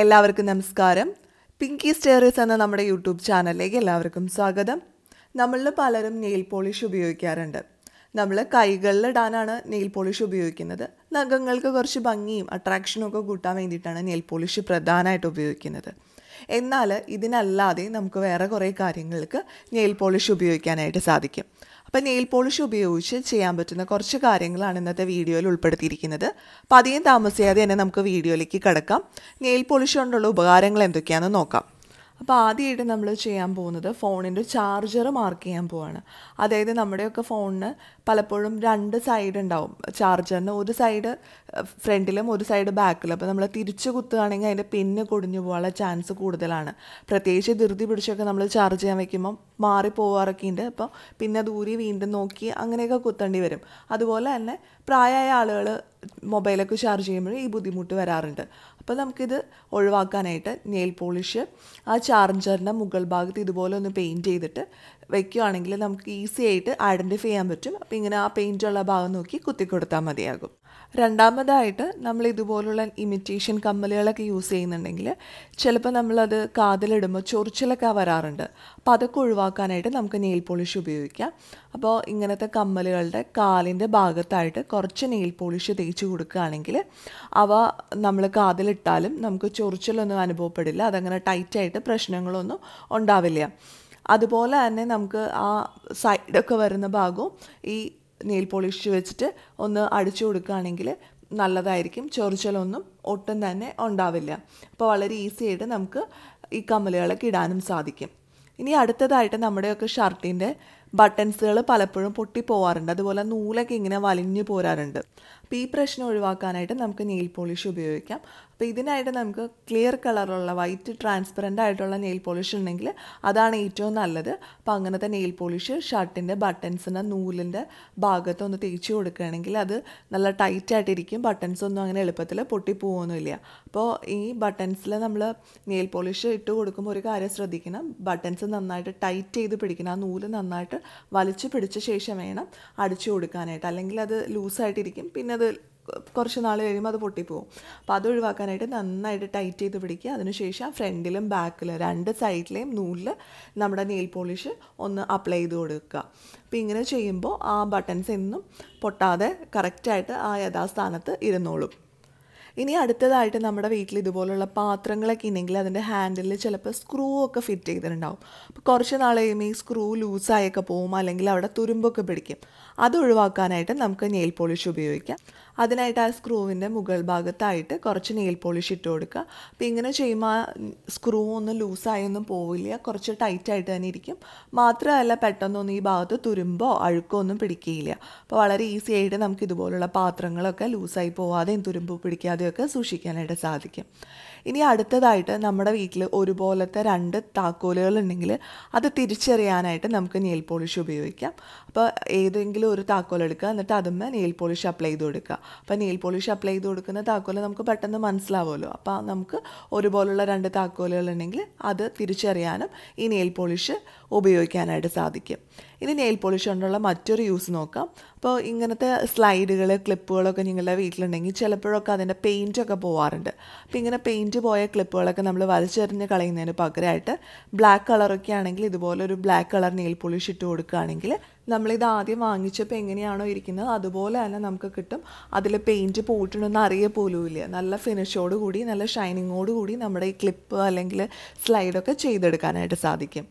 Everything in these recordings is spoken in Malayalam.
എല്ലാവർക്കും നമസ്കാരം. പിങ്കി സ്റ്റേറീസ് എന്ന നമ്മുടെ യൂട്യൂബ് ചാനലിലേക്ക് എല്ലാവർക്കും സ്വാഗതം. നമ്മളിൽ പലരും നെയിൽ പോളിഷ് ഉപയോഗിക്കാറുണ്ട്. നമ്മൾ കൈകളിലിടാനാണ് നെയിൽ പോളിഷ് ഉപയോഗിക്കുന്നത്. നഖങ്ങൾക്ക് കുറച്ച് ഭംഗിയും അട്രാക്ഷനും ഒക്കെ കൂട്ടാൻ വേണ്ടിയിട്ടാണ് നെയിൽ പോളിഷ് പ്രധാനമായിട്ട് ഉപയോഗിക്കുന്നത്. എന്നാൽ ഇതിനല്ലാതെ നമുക്ക് വേറെ കുറേ കാര്യങ്ങൾക്ക് നെയിൽ പോളിഷ് ഉപയോഗിക്കാനായിട്ട് സാധിക്കും. അപ്പോൾ നെയിൽ പോളിഷ് ഉപയോഗിച്ച് ചെയ്യാൻ പറ്റുന്ന കുറച്ച് കാര്യങ്ങളാണ് ഇന്നത്തെ വീഡിയോയിൽ ഉൾപ്പെടുത്തിയിരിക്കുന്നത്. അപ്പോൾ അധികം താമസിയാതെ തന്നെ നമുക്ക് വീഡിയോയിലേക്ക് കിടക്കാം. നെയിൽ പോളിഷ് കൊണ്ടുള്ള ഉപകാരങ്ങൾ എന്തൊക്കെയാണെന്ന് നോക്കാം. അപ്പോൾ ആദ്യമായിട്ട് നമ്മൾ ചെയ്യാൻ പോകുന്നത് ഫോണിന്റെ ചാർജർ മാർക്ക് ചെയ്യാൻ പോവാണ്. അതായത് നമ്മുടെയൊക്കെ ഫോണിന് പലപ്പോഴും രണ്ട് സൈഡ് ഉണ്ടാവും. ചാർജറിന് ഒരു സൈഡ് ഫ്രണ്ടിലും ഒരു സൈഡ് ബാക്കിലും അപ്പോൾ നമ്മൾ തിരിച്ച് കുത്തുകയാണെങ്കിൽ അതിന്റെ പിന്ന് കൊടിഞ്ഞു പോകാനുള്ള ചാൻസ് കൂടുതലാണ്. പ്രത്യേകിച്ച് ധൃതി പിടിച്ചൊക്കെ നമ്മൾ ചാർജ് ചെയ്യാൻ വെക്കുമ്പോൾ മാറി പോവാറൊക്കെ ഉണ്ട് അപ്പോൾ പിന്നെ ദൂരെ വീണ്ടും നോക്കി അങ്ങനെയൊക്കെ കുത്തേണ്ടി വരും. അതുപോലെ തന്നെ പ്രായമായ ആളുകൾ മൊബൈലൊക്കെ ചാർജ് ചെയ്യുമ്പോഴും ഈ ബുദ്ധിമുട്ട് വരാറുണ്ട്. അപ്പോൾ നമുക്കിത് ഒഴിവാക്കാനായിട്ട് നെയിൽ പോളിഷ് ആ ചാർജറിന്റെ മുകൾ ഭാഗത്ത് ഇതുപോലെ ഒന്ന് പെയിന്റ് ചെയ്തിട്ട് വെക്കുകയാണെങ്കിൽ നമുക്ക് ഈസി ആയിട്ട് ഐഡന്റിഫൈ ചെയ്യാൻ പറ്റും. അപ്പോൾ ഇങ്ങനെ ആ പെയിന്റുള്ള ഭാഗം നോക്കി കുത്തി കൊടുത്താൽ മതിയാകും. രണ്ടാമതായിട്ട് നമ്മൾ ഇതുപോലുള്ള ഇമിറ്റേഷൻ കമ്മലുകളൊക്കെ യൂസ് ചെയ്യുന്നുണ്ടെങ്കിൽ ചിലപ്പോൾ നമ്മളത് കാതിലിടുമ്പോൾ ചൊറിച്ചിലൊക്കെ വരാറുണ്ട്. അപ്പോൾ അതൊക്കെ ഒഴിവാക്കാനായിട്ട് നമുക്ക് നെയിൽ പോളിഷ് ഉപയോഗിക്കാം. അപ്പോൾ ഇങ്ങനത്തെ കമ്മലുകളുടെ കാലിന്റെ ഭാഗത്തായിട്ട് കുറച്ച് നെയിൽ പോളിഷ് തേച്ച് കൊടുക്കുകയാണെങ്കിൽ അവ നമ്മൾ കാതിലിട്ടാലും നമുക്ക് ചൊറിച്ചിലൊന്നും അനുഭവപ്പെടില്ല. അതങ്ങനെ ടൈറ്റായിട്ട് പ്രശ്നങ്ങളൊന്നും ഉണ്ടാവില്ല. അതുപോലെ തന്നെ നമുക്ക് ആ സൈഡൊക്കെ വരുന്ന ഭാഗവും ഈ നെയിൽ പോളിഷ് വെച്ചിട്ട് ഒന്ന് അടിച്ചു കൊടുക്കുകയാണെങ്കിൽ നല്ലതായിരിക്കും. ചൊറിച്ചലൊന്നും ഒട്ടും തന്നെ ഉണ്ടാവില്ല. അപ്പോൾ വളരെ ഈസി ആയിട്ട് നമുക്ക് ഈ കമ്മലുകളൊക്കെ ഇടാനും സാധിക്കും. ഇനി അടുത്തതായിട്ട് നമ്മുടെയൊക്കെ ഷർട്ടിന്റെ ബട്ടൺസുകൾ പലപ്പോഴും പൊട്ടിപ്പോവാറുണ്ട്. അതുപോലെ നൂലൊക്കെ ഇങ്ങനെ വലിഞ്ഞു പോരാറുണ്ട്. ഈ പ്രശ്നം ഒഴിവാക്കാനായിട്ട് നമുക്ക് നെയിൽ പോളിഷ് ഉപയോഗിക്കാം. അപ്പോൾ ഇതിനായിട്ട് നമുക്ക് ക്ലിയർ കളറുള്ള വൈറ്റ് ട്രാൻസ്പെറന്റ് ആയിട്ടുള്ള നെയിൽ പോളിഷ് ഉണ്ടെങ്കിൽ അതാണ് ഏറ്റവും നല്ലത്. അപ്പോൾ അങ്ങനത്തെ നെയിൽ പോളിഷ് ഷർട്ടിന്റെ ബട്ടൺസിന്റെ നൂലിന്റെ ഭാഗത്ത് ഒന്ന് തേച്ച് കൊടുക്കുകയാണെങ്കിൽ അത് നല്ല ടൈറ്റായിട്ടിരിക്കും ബട്ടൺസ് ഒന്നും അങ്ങനെ എളുപ്പത്തിൽ പൊട്ടിപ്പോവൊന്നുമില്ല. അപ്പോൾ ഈ ബട്ടൺസിൽ നമ്മൾ നെയിൽ പോളിഷ് ഇട്ട് കൊടുക്കുമ്പോൾ ഒരു കാര്യം ശ്രദ്ധിക്കണം. ബട്ടൺസ് നന്നായിട്ട് ടൈറ്റ് ചെയ്ത് പിടിക്കണം. ആ നൂൽ നന്നായിട്ട് വലിച്ചു പിടിച്ച ശേഷം വേണം അടിച്ചു കൊടുക്കാനായിട്ട്. അല്ലെങ്കിൽ അത് ലൂസായിട്ടിരിക്കും പിന്നെ അത് കുറച്ച് നാൾ കഴിയുമ്പോൾ അത് പൊട്ടിപ്പോവും. അപ്പോൾ അത് ഒഴിവാക്കാനായിട്ട് നന്നായിട്ട് ടൈറ്റ് ചെയ്ത് പിടിക്കുക അതിനുശേഷം ഫ്രണ്ടിലും ബാക്കിലും രണ്ട് സൈഡിലെയും നൂലിൽ നമ്മുടെ നെയിൽ പോളിഷ് ഒന്ന് അപ്ലൈ ചെയ്ത് കൊടുക്കുക അപ്പോൾ ഇങ്ങനെ ചെയ്യുമ്പോൾ ആ ബട്ടൺസ് എന്നും പൊട്ടാതെ കറക്റ്റായിട്ട് ആ യഥാസ്ഥാനത്ത് ഇരുന്നോളും. ഇനി അടുത്തതായിട്ട് നമ്മുടെ വീട്ടിൽ ഇതുപോലുള്ള പാത്രങ്ങളൊക്കെ ഉണ്ടെങ്കിൽ അതിന്റെ ഹാൻഡിലിൽ ചിലപ്പോൾ സ്ക്രൂ ഒക്കെ ഫിറ്റ് ചെയ്തിട്ടുണ്ടാവും. അപ്പോൾ കുറച്ച് നാൾ കഴിയുമ്പോൾ ഈ സ്ക്രൂ ലൂസായൊക്കെ പോകും അല്ലെങ്കിൽ അവിടെ തുരുമ്പൊക്കെ പിടിക്കും. അത് ഒഴിവാക്കാനായിട്ട് നമുക്ക് നെയിൽ പോളിഷ് ഉപയോഗിക്കാം. അതിനായിട്ട് ആ സ്ക്രൂവിന്റെ മുകൾ ഭാഗത്തായിട്ട് കുറച്ച് നെയിൽ പോളിഷ് ഇട്ട് കൊടുക്കുക. അപ്പോൾ ഇങ്ങനെ ചെയ്യുമ്പോൾ സ്ക്രൂ ഒന്നും ലൂസായൊന്നും പോവില്ല. കുറച്ച് ടൈറ്റായിട്ട് തന്നെ ഇരിക്കും. മാത്രമല്ല പെട്ടെന്നൊന്നും ഈ ഭാഗത്ത് തുരുമ്പോ അഴുക്കോ ഒന്നും പിടിക്കുകയില്ല അപ്പോൾ വളരെ ഈസി ആയിട്ട് നമുക്ക് ഇതുപോലുള്ള പാത്രങ്ങളൊക്കെ ലൂസായി പോവാതെയും തുരുമ്പ് പിടിക്കാതെയൊക്കെ സൂക്ഷിക്കാനായിട്ട് സാധിക്കും. ഇനി അടുത്തതായിട്ട് നമ്മുടെ വീട്ടിൽ ഒരുപോലത്തെ രണ്ട് താക്കോലുകൾ ഉണ്ടെങ്കിൽ അത് തിരിച്ചറിയാനായിട്ട് നമുക്ക് നെയിൽ പോളിഷ് ഉപയോഗിക്കാം. അപ്പോൾ ഏതെങ്കിലും ഒരു താക്കോൽ എടുക്കുക എന്നിട്ട് അതുമ്മേ നെയിൽ പോളിഷ് അപ്ലൈ ചെയ്ത് കൊടുക്കുക. അപ്പോൾ നെയിൽ പോളിഷ് അപ്ലൈ ചെയ്ത് കൊടുക്കുന്ന താക്കോൽ നമുക്ക് പെട്ടെന്ന് മനസ്സിലാവുമല്ലോ. അപ്പോൾ നമുക്ക് ഒരുപോലുള്ള രണ്ട് താക്കോലുകൾ ഉണ്ടെങ്കിൽ അത് തിരിച്ചറിയാനും ഈ നെയിൽ പോളിഷ് ഉപയോഗിക്കാനായിട്ട് സാധിക്കും. ഇനി നെയിൽ പോളിഷ് കൊണ്ടുള്ള മറ്റൊരു യൂസ് നോക്കാം. അപ്പോൾ ഇങ്ങനത്തെ സ്ലൈഡുകൾ ക്ലിപ്പുകളൊക്കെ നിങ്ങളുടെ വീട്ടിലുണ്ടെങ്കിൽ ചിലപ്പോഴൊക്കെ അതിന്റെ പെയിന്റൊക്കെ പോവാറുണ്ട്. അപ്പോൾ ഇങ്ങനെ പെയിന്റ് പോയ ക്ലിപ്പുകളൊക്കെ നമ്മൾ വലിച്ചെറിഞ്ഞ് കളയുന്നതിന് പകരമായിട്ട് ബ്ലാക്ക് കളറൊക്കെ ആണെങ്കിൽ ഇതുപോലെ ഒരു ബ്ലാക്ക് കളർ നെയിൽ പോളിഷ് ഇട്ട് കൊടുക്കുകയാണെങ്കിൽ നമ്മളിത് ആദ്യം വാങ്ങിച്ചപ്പോൾ എങ്ങനെയാണോ ഇരിക്കുന്നത് അതുപോലെ തന്നെ നമുക്ക് കിട്ടും. അതിൽ പെയിന്റ് പോയിട്ടുണ്ടെന്ന് അറിയ പോലുമില്ല നല്ല ഫിനിഷോട് കൂടി നല്ല ഷൈനിങ്ങോട് കൂടി നമ്മുടെ ഈ ക്ലിപ്പ് അല്ലെങ്കിൽ സ്ലൈഡൊക്കെ ചെയ്തെടുക്കാനായിട്ട് സാധിക്കും.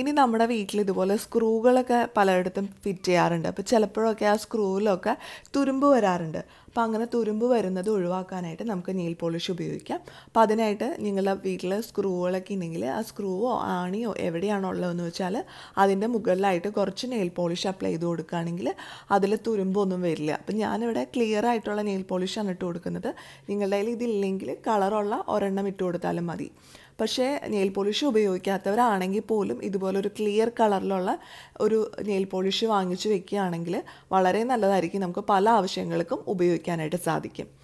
ഇനി നമ്മുടെ വീട്ടിൽ ഇതുപോലെ സ്ക്രൂകളൊക്കെ പലയിടത്തും ഫിറ്റ് ചെയ്യാറുണ്ട്. അപ്പോൾ ചിലപ്പോഴൊക്കെ ആ സ്ക്രൂവിലൊക്കെ തുരുമ്പ് വരാറുണ്ട്. അപ്പോൾ അങ്ങനെ തുരുമ്പ് വരുന്നത് ഒഴിവാക്കാനായിട്ട് നമുക്ക് നെയിൽ പോളിഷ് ഉപയോഗിക്കാം. അപ്പോൾ അതിനായിട്ട് നിങ്ങളുടെ വീട്ടിൽ സ്ക്രൂകളൊക്കെ ഉണ്ടെങ്കിൽ ആ സ്ക്രൂവോ ആണിയോ എവിടെയാണോ ഉള്ളതെന്ന് വെച്ചാൽ അതിന്റെ മുകളിലായിട്ട് കുറച്ച് നെയിൽ പോളിഷ് അപ്ലൈ ചെയ്ത് കൊടുക്കുകയാണെങ്കിൽ അതിൽ തുരുമ്പൊന്നും വരില്ല. അപ്പം ഞാനിവിടെ ക്ലിയർ ആയിട്ടുള്ള നെയിൽ പോളിഷാണ് ഇട്ട് കൊടുക്കുന്നത്. നിങ്ങളുടെ കയ്യിൽ ഇതില്ലെങ്കിൽ കളറുള്ള ഒരെണ്ണം ഇട്ട് കൊടുത്താലും മതി. പക്ഷേ നെയിൽ പോളിഷ് ഉപയോഗിക്കാത്തവരാണെങ്കിൽ പോലും ഇതുപോലൊരു ക്ലിയർ കളറിലുള്ള ഒരു നെയിൽ പോളിഷ് വാങ്ങിച്ച് വെക്കുകയാണെങ്കിൽ വളരെ നല്ലതായിരിക്കും. നമുക്ക് പല ആവശ്യങ്ങൾക്കും ഉപയോഗിക്കാനായിട്ട് സാധിക്കും.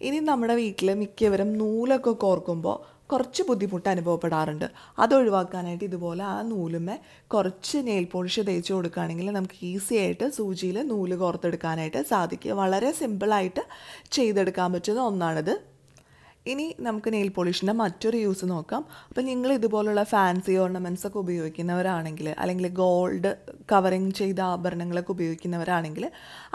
ഇനി നമ്മുടെ വീട്ടിൽ മിക്കവരും നൂലൊക്കെ കോർക്കുമ്പോൾ കുറച്ച് ബുദ്ധിമുട്ട് അനുഭവപ്പെടാറുണ്ട്. അത് ഒഴിവാക്കാനായിട്ട് ഇതുപോലെ ആ നൂലുമേ കുറച്ച് നെയിൽ പോളിഷ് തേച്ച് കൊടുക്കുകയാണെങ്കിൽ നമുക്ക് ഈസി ആയിട്ട് സൂചിയിൽ നൂൽ കോർത്തെടുക്കാനായിട്ട് സാധിക്കും. വളരെ സിമ്പിളായിട്ട് ചെയ്തെടുക്കാൻ പറ്റുന്ന ഒന്നാണിത്. ഇനി നമുക്ക് നെയിൽ പോളിഷിന്റെ മറ്റൊരു യൂസ് നോക്കാം. അപ്പോൾ നിങ്ങൾ ഇതുപോലുള്ള ഫാൻസി ഓർണമെന്റ്സ് ഒക്കെ ഉപയോഗിക്കുന്നവരാണെങ്കിൽ അല്ലെങ്കിൽ ഗോൾഡ് കവറിങ് ചെയ്ത ആഭരണങ്ങളൊക്കെ ഉപയോഗിക്കുന്നവരാണെങ്കിൽ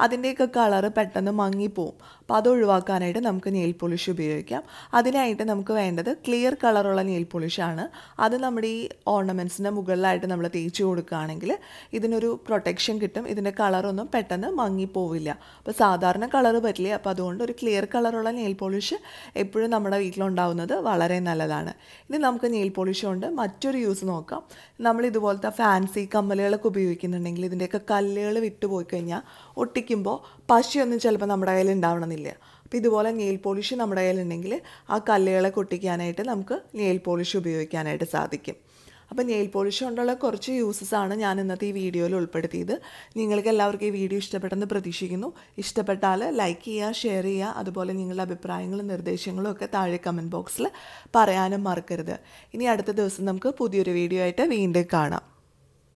അതിന്റെയൊക്കെ കളറ് പെട്ടെന്ന് മങ്ങിപ്പോവും. അപ്പോൾ അത് ഒഴിവാക്കാനായിട്ട് നമുക്ക് നെയിൽ പോളിഷ് ഉപയോഗിക്കാം. അതിനായിട്ട് നമുക്ക് വേണ്ടത് ക്ലിയർ കളറുള്ള നെയിൽ പോളിഷാണ് അത് നമ്മുടെ ഈ ഓർണമെന്റ്സിന്റെ മുകളിലായിട്ട് നമ്മൾ തേച്ച് കൊടുക്കുകയാണെങ്കിൽ ഇതിനൊരു പ്രൊട്ടക്ഷൻ കിട്ടും. ഇതിന്റെ കളറൊന്നും പെട്ടെന്ന് മങ്ങിപ്പോവില്ല. അപ്പോൾ സാധാരണ കളറ് പറ്റില്ല അപ്പോൾ അതുകൊണ്ട് ഒരു ക്ലിയർ കളറുള്ള നെയിൽ പോളിഷ് എപ്പോഴും നമ്മുടെ വീട്ടിലുണ്ടാവുന്നത് വളരെ നല്ലതാണ്. ഇനി നമുക്ക് നെയിൽ പോളിഷ് കൊണ്ട് മറ്റൊരു യൂസ് നോക്കാം. നമ്മൾ ഇതുപോലത്തെ ഫാൻസി കമ്മലുകളൊക്കെ ഉപയോഗിക്കുന്നുണ്ടെങ്കിൽ ഇതിന്റെയൊക്കെ കല്ലുകൾ വിട്ടുപോയി കഴിഞ്ഞാൽ ഒട്ടിക്കുമ്പോൾ പശയൊന്നും ചിലപ്പോൾ നമ്മുടെ കയ്യിൽ ഉണ്ടാവണമെന്നില്ല. അപ്പോൾ ഇതുപോലെ നെയിൽ പോളിഷ് നമ്മുടെ കയ്യിലുണ്ടെങ്കിൽ ആ കല്ലുകളെ കൊട്ടിക്കാനായിട്ട് നമുക്ക് നെയിൽ പോളിഷ് ഉപയോഗിക്കാനായിട്ട് സാധിക്കും. അപ്പോൾ നെയിൽ പോളിഷ് കൊണ്ടുള്ള കുറച്ച് യൂസസ് ആണ് ഞാൻ ഇന്നത്തെ ഈ വീഡിയോയിൽ ഉൾപ്പെടുത്തിയത്. നിങ്ങൾക്ക് എല്ലാവർക്കും ഈ വീഡിയോ ഇഷ്ടപ്പെട്ടെന്ന് പ്രതീക്ഷിക്കുന്നു. ഇഷ്ടപ്പെട്ടാൽ ലൈക്ക് ചെയ്യുക ഷെയർ ചെയ്യുക അതുപോലെ നിങ്ങളുടെ അഭിപ്രായങ്ങളും നിർദ്ദേശങ്ങളും ഒക്കെ താഴെ കമന്റ് ബോക്സിൽ പറയാനും മറക്കരുത്. ഇനി അടുത്ത ദിവസം നമുക്ക് പുതിയൊരു വീഡിയോ ആയിട്ട് വീണ്ടും കാണാം.